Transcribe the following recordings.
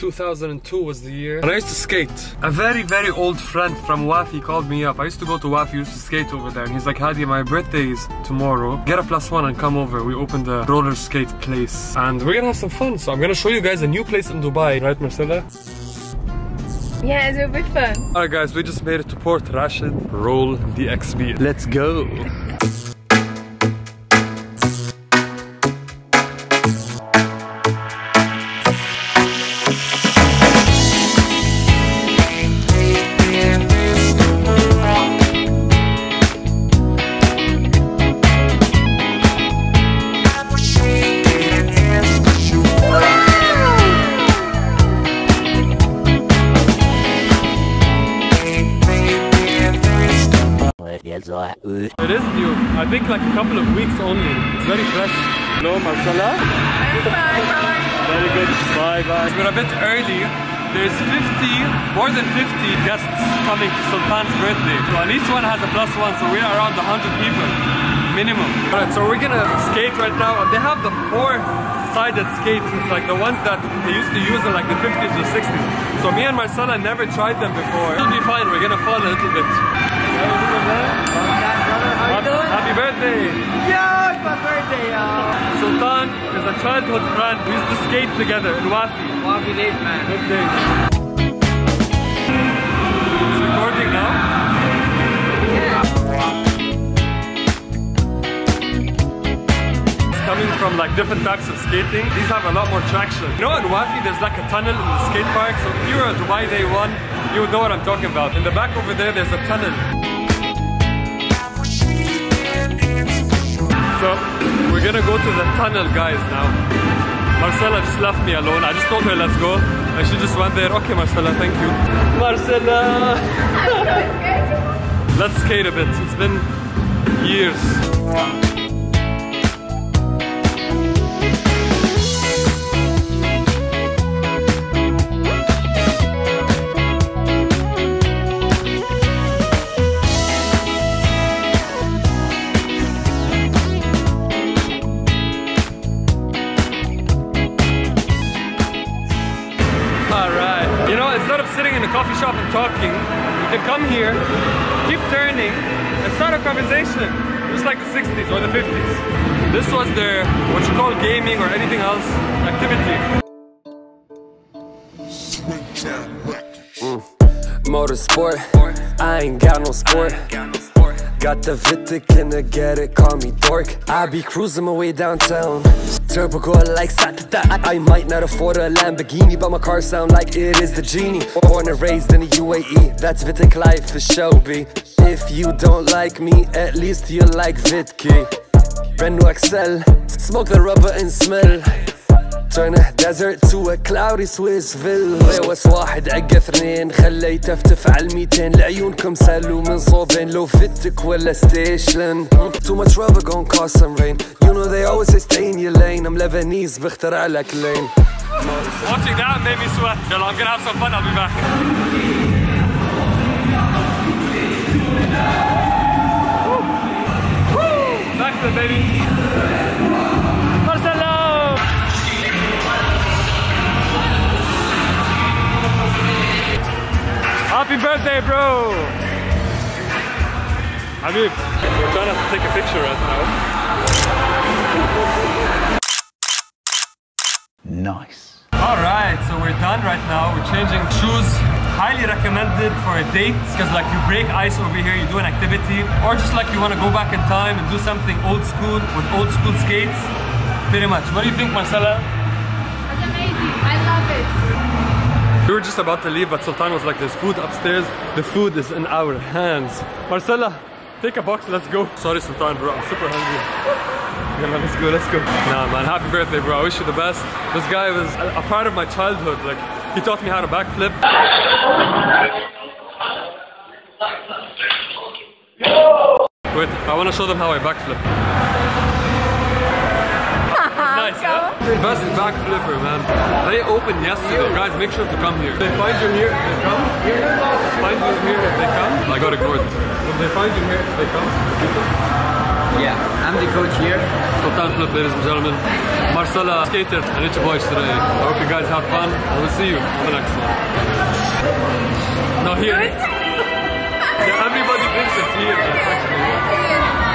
2002 was the year. And I used to skate. A very, very old friend from Wafi called me up. I used to go to Wafi, used to skate over there. And he's like, Hadi, my birthday is tomorrow. Get a plus one and come over. We opened a roller skate place. And we're gonna have some fun. So I'm gonna show you guys a new place in Dubai. Right, Marcella? Yeah, it'll be fun. Alright guys, we just made it to Port Rashid. Roll DXB. Let's go. It is new. I think like a couple of weeks only. It's very fresh. Hello, Marcella. Very good. Bye bye. We're a bit early. There's 50, more than 50 guests coming to Sultan's birthday. So, and each one has a plus one, so we're around 100 people minimum. Alright, so we're gonna skate right now. They have the four sided skates. It's like the ones that they used to use in like the 50s or 60s. So me and Marcella never tried them before. It'll be fine. We're gonna fall a little bit. Happy birthday! Yeah, it's my birthday, y'all. Sultan is a childhood friend. We used to skate together in Wafi. Wafi days, man. Good days. It's recording now. It's coming from like different types of skating. These have a lot more traction. You know, in Wafi, there's like a tunnel in the skate park. So if you were at Dubai Day One, you would know what I'm talking about. In the back over there, there's a tunnel. So we're gonna go to the tunnel, guys. Now, Marcella just left me alone. I just told her let's go, and she just went there. Okay, Marcella, thank you. Marcella, let's skate a bit. It's been years. Sitting in a coffee shop and talking, you can come here, keep turning, and start a conversation. Just like the 60s or the 50s. This was their, what you call gaming or anything else, activity. Mm. Motorsport, I ain't got no sport. Got the Vitic get it, call me dork. I be cruising my way downtown. Turbo go like Satata. I, I might not afford a Lamborghini, but my car sound like it is the genie. Born and raised in the UAE, that's Vitic life for show B. If you don't like me, at least you like Vitki. Brand new Excel, smoke the rubber and smell. Turn a desert to a cloudy Swissville ويوس واحد عقى اثنين خلى يتفتف على الميتين لعيونكم سالوا من صوبين لو فتك ولا ستيشن Too much rubber gon' cause some rain You know they always say stay in your lane I'm Lebanese بخترع لك lane Watching that made me sweat. Yo, I'm gonna have some fun, I'll be back. Baby. Happy birthday, bro! Habib, we're trying to take a picture right now. Nice. Alright, so we're done right now. We're changing shoes. Highly recommended for a date because like you break ice over here, you do an activity, or just like you want to go back in time and do something old school with old school skates. Pretty much. What do you think, Marcella? That's amazing. I love it. We were just about to leave, but Sultan was like, there's food upstairs. The food is in our hands. Marcella, take a box, let's go. Sorry, Sultan, bro. I'm super hungry. Yeah, man, let's go, let's go. Nah, man, happy birthday, bro. I wish you the best. This guy was a, part of my childhood. Like, he taught me how to backflip. Wait, I want to show them how I backflip. Nice, huh? Best backflipper, man. They opened yesterday. Guys, make sure to come here. They find you here, they come. Find you here, they come. I got ignored. When they find you here, they come. Yeah, I'm the coach here. Sultan Flip, ladies and gentlemen. Marcella, skater, and it's your boys today. I hope you guys have fun, and we'll see you in the next one. No, here. Yeah, everybody thinks it's here.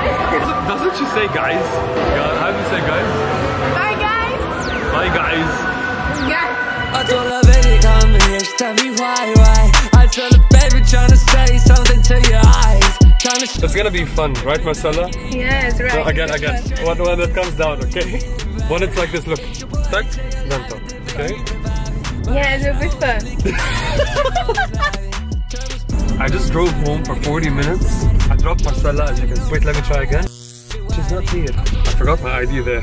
But it's actually here. Bye. Doesn't she say guys? God, how do you say guys? Bye, guys. Bye, guys. Yeah. I told her, baby, come here, she tell me why, why I told her, baby, tryna say something to your eyes Tryna It's gonna be fun, right, Marcella? Yes, right. No, again, again. When, when it comes down, okay? When it's like this, look. Tuck, then tuck, okay? Yeah, it will be fun. I just drove home for 40 minutes. I dropped Marcella, as you can. Wait, let me try again. She's not here. I forgot my ID there.